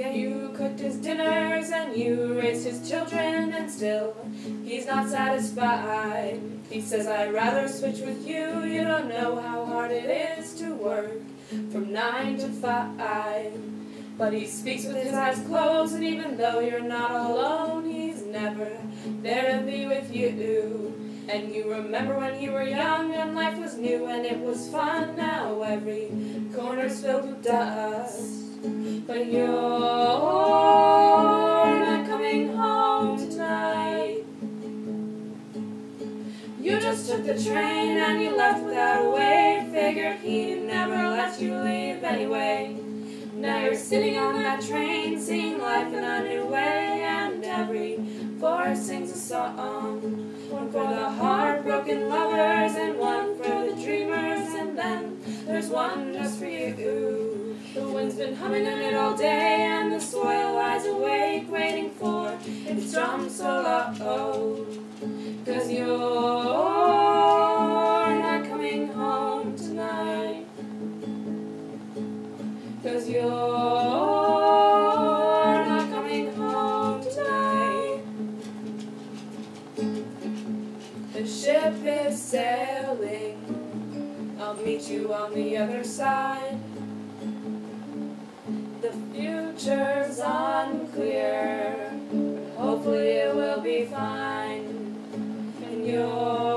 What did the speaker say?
Yeah, you cooked his dinners and you raised his children, and still he's not satisfied. He says, I'd rather switch with you. You don't know how hard it is to work from nine to five. But he speaks with his eyes closed, and even though you're not alone, he's never there to be with you. And you remember when you were young and life was new and it was fun. Now every corner's filled with dust. But you're not coming home tonight. You just took the train and you left without a way. Figured he'd never let you leave anyway. Now you're sitting on that train, seeing life in a new way, sings a song. One for the heartbroken lovers, and one for the dreamers, and then there's one just for you. The wind's been humming in it all day, and the soil lies awake, waiting for its drum solo. Cause you're not coming home tonight. Cause you're The ship is sailing. I'll meet you on the other side. The future's unclear. Hopefully it will be fine. And you'll